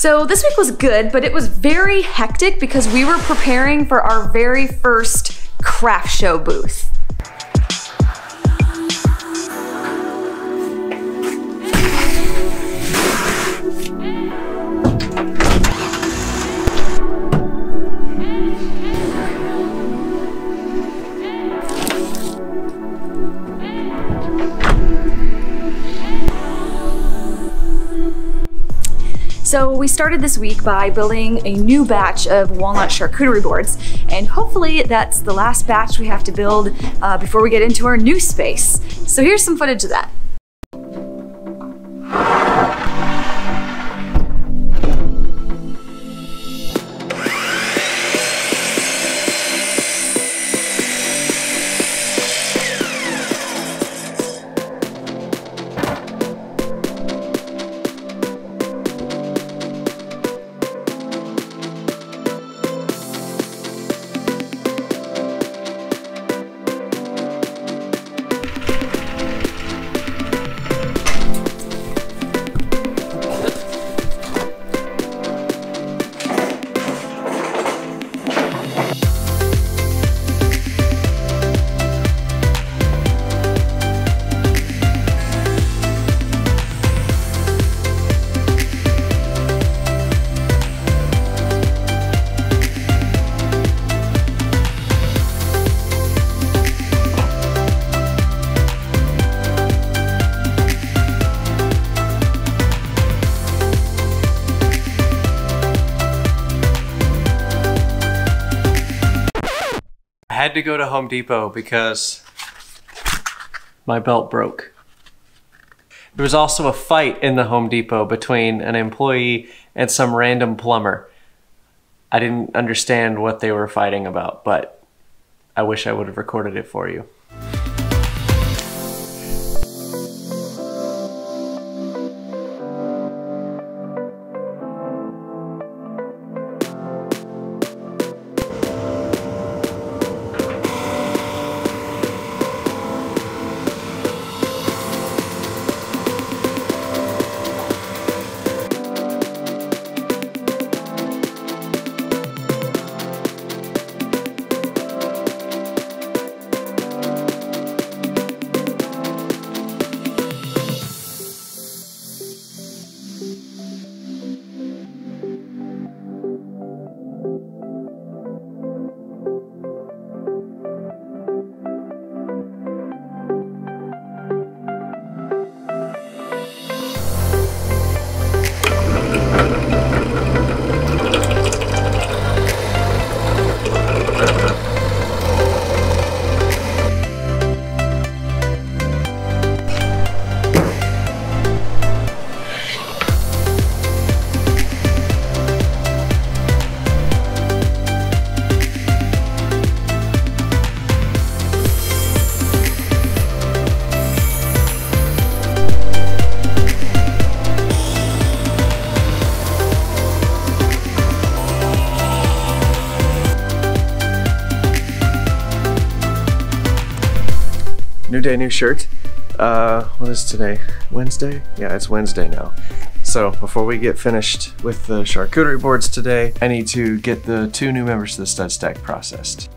So this week was good, but it was very hectic because we were preparing for our very first craft show booth. We started this week by building a new batch of walnut charcuterie boards, and hopefully that's the last batch we have to build uh, before we get into our new space. So here's some footage of that. Had to go to Home Depot because my belt broke. There was also a fight in the Home Depot between an employee and some random plumber. I didn't understand what they were fighting about, but I wish I would have recorded it for you. New day, new shirt. Uh, what is today? Wednesday? Yeah, it's Wednesday now. So before we get finished with the charcuterie boards today, I need to get the two new members of the stud stack processed.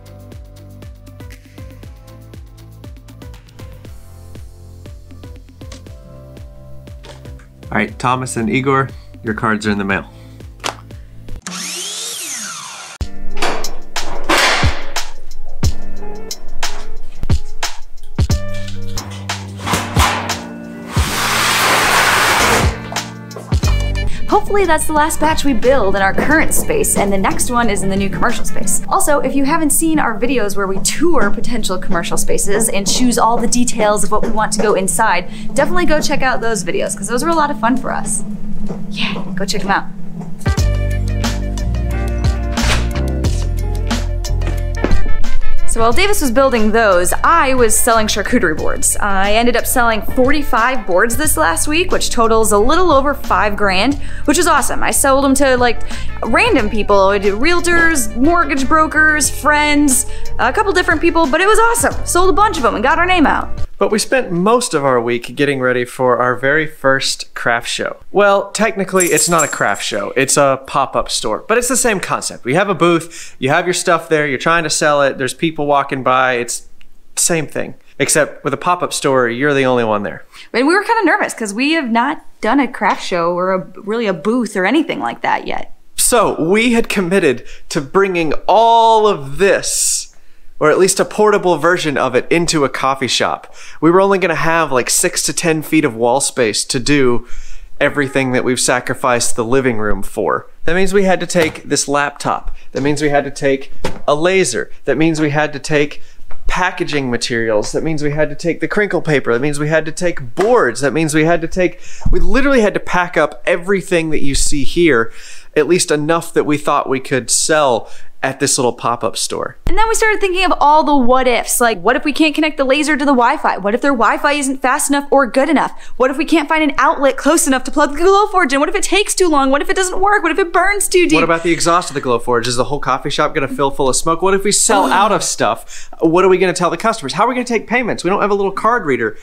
All right, Thomas and Igor, your cards are in the mail. Hopefully that's the last batch we build in our current space, and the next one is in the new commercial space. Also, if you haven't seen our videos where we tour potential commercial spaces and choose all the details of what we want to go inside, definitely go check out those videos, because those were a lot of fun for us. Yeah, go check them out. So while Davis was building those, I was selling charcuterie boards. I ended up selling 45 boards this last week, which totals a little over five grand, which is awesome. I sold them to like random people, I did realtors, mortgage brokers, friends, a couple different people, but it was awesome. Sold a bunch of them and got our name out. But we spent most of our week getting ready for our very first craft show. Well, technically, it's not a craft show, it's a pop up store, but it's the same concept. We have a booth, you have your stuff there, you're trying to sell it, there's people walking by, it's same thing. Except with a pop up store, you're the only one there. And we were kind of nervous because we have not done a craft show or a, really a booth or anything like that yet. So we had committed to bringing all of this, or at least a portable version of it, into a coffee shop. We were only going to have like six to 10 feet of wall space to do everything that we've sacrificed the living room for. That means we had to take this laptop. That means we had to take a laser. That means we had to take packaging materials. That means we had to take the crinkle paper. That means we had to take boards. That means we had to take, we literally had to pack up everything that you see here, at least enough that we thought we could sell at this little pop-up store. And then we started thinking of all the what ifs. Like, what if we can't connect the laser to the Wi-Fi? What if their Wi-Fi isn't fast enough or good enough? What if we can't find an outlet close enough to plug the Glowforge in? What if it takes too long? What if it doesn't work? What if it burns too deep? What about the exhaust of the Glowforge? Is the whole coffee shop going to fill full of smoke? What if we sell out of stuff? What are we going to tell the customers? How are we going to take payments? We don't have a little card reader.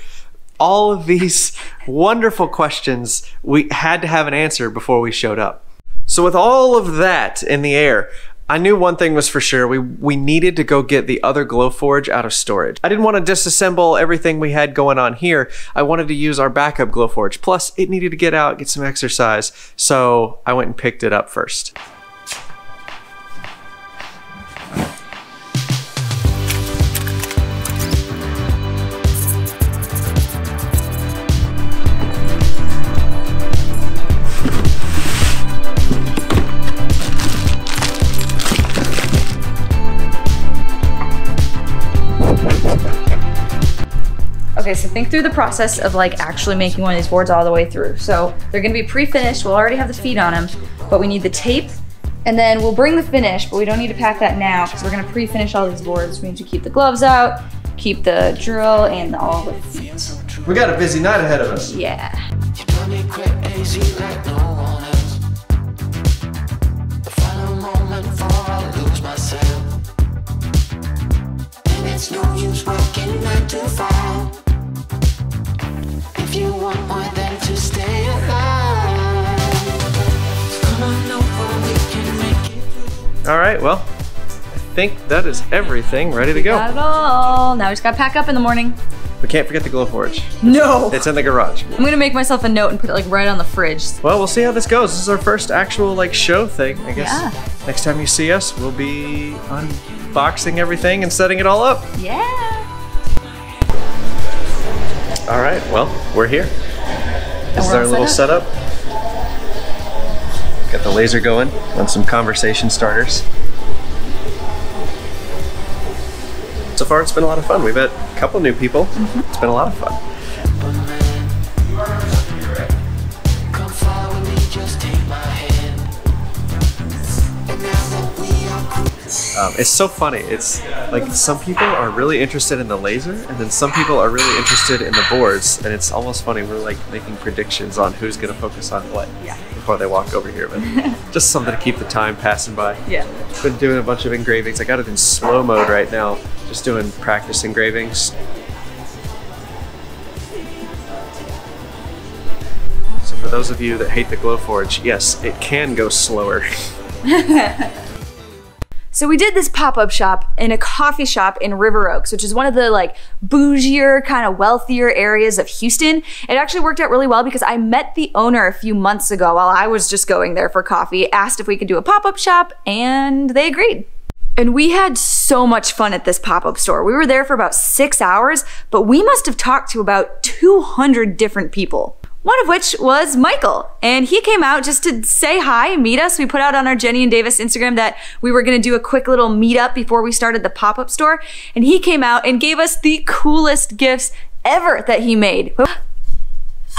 All of these wonderful questions we had to have an answer before we showed up. So with all of that in the air, I knew one thing was for sure. We we needed to go get the other Glowforge out of storage. I didn't want to disassemble everything we had going on here. I wanted to use our backup Glowforge. Plus, it needed to get out, get some exercise. So I went and picked it up first. Okay, so think through the process of like actually making one of these boards all the way through. So they're gonna be pre-finished. We'll already have the feet on them, but we need the tape and then we'll bring the finish, but we don't need to pack that now because we're gonna pre-finish all these boards. We need to keep the gloves out, keep the drill and all the feet. We got a busy night ahead of us. Yeah. You drive me crazy like no one else. The final moment before I lose myself. And it's no use working nine to five. All right, well, I think that is everything ready to Got go. it all. Now we just gotta pack up in the morning. We can't forget the Glowforge. No. It's in the garage. I'm gonna make myself a note and put it like right on the fridge. Well, we'll see how this goes. This is our first actual like show thing. I guess Yeah. next time you see us, we'll be unboxing everything and setting it all up. Yeah. All right, well, we're here. This is we're our little set setup. Got the laser going on some conversation starters. So far, it's been a lot of fun. We've met a couple new people. Mm-hmm. It's been a lot of fun. Um, it's so funny. It's like some people are really interested in the laser, and then some people are really interested in the boards, and it's almost funny. We're like making predictions on who's going to focus on what Yeah. before they walk over here. But just something to keep the time passing by. Yeah. Been doing a bunch of engravings. I got it in slow mode right now, just doing practice engravings. So for those of you that hate the Glowforge, yes, it can go slower. So we did this pop-up shop in a coffee shop in River Oaks, which is one of the like bougier, kind of wealthier areas of Houston. It actually worked out really well because I met the owner a few months ago while I was just going there for coffee, asked if we could do a pop-up shop, and they agreed. And we had so much fun at this pop-up store. We were there for about six hours, but we must have talked to about 200 different people. One of which was Michael. And he came out just to say hi meet us. We put out on our Jennie and Davis Instagram that we were gonna do a quick little meetup before we started the pop-up store. And he came out and gave us the coolest gifts ever that he made.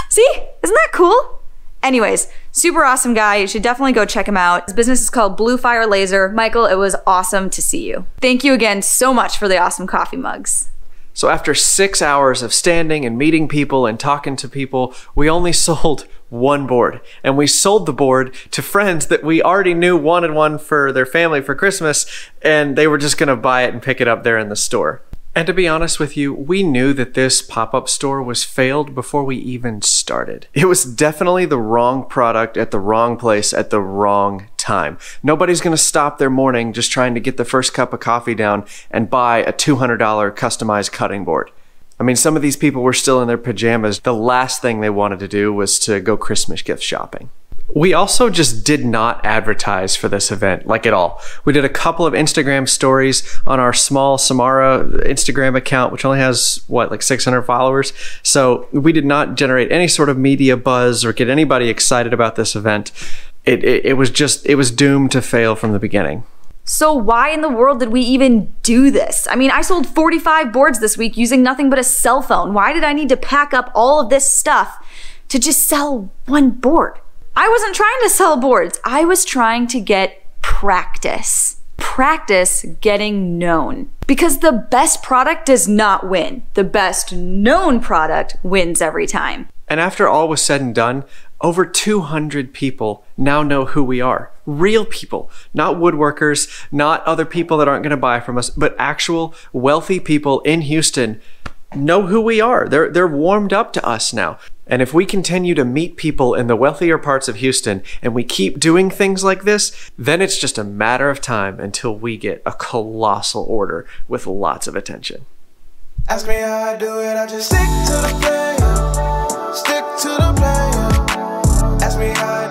See? Isn't that cool? Anyways, super awesome guy. You should definitely go check him out. His business is called Blue Fire Laser. Michael, it was awesome to see you. Thank you again so much for the awesome coffee mugs. So after six hours of standing and meeting people and talking to people, we only sold one board. And we sold the board to friends that we already knew wanted one for their family for Christmas, and they were just gonna buy it and pick it up there in the store. And to be honest with you, we knew that this pop up store was failed before we even started. It was definitely the wrong product at the wrong place at the wrong time. Nobody's going to stop their morning just trying to get the first cup of coffee down and buy a $200 customized cutting board. I mean, some of these people were still in their pajamas. The last thing they wanted to do was to go Christmas gift shopping. We also just did not advertise for this event, like at all. We did a couple of Instagram stories on our small Samara Instagram account, which only has, what, like 600 followers. So we did not generate any sort of media buzz or get anybody excited about this event. It, it, it was just, it was doomed to fail from the beginning. So, why in the world did we even do this? I mean, I sold 45 boards this week using nothing but a cell phone. Why did I need to pack up all of this stuff to just sell one board? I wasn't trying to sell boards, I was trying to get practice. Practice getting known. Because the best product does not win, the best known product wins every time. And after all was said and done, over 200 people now know who we are. Real people, not woodworkers, not other people that aren't going to buy from us, but actual wealthy people in Houston know who we are. They're they're warmed up to us now. And if we continue to meet people in the wealthier parts of Houston and we keep doing things like this, then it's just a matter of time until we get a colossal order with lots of attention. Ask me how I do it, I just stick to the plan. Ask me how